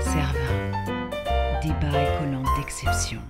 Serva, débat et collant d'exception.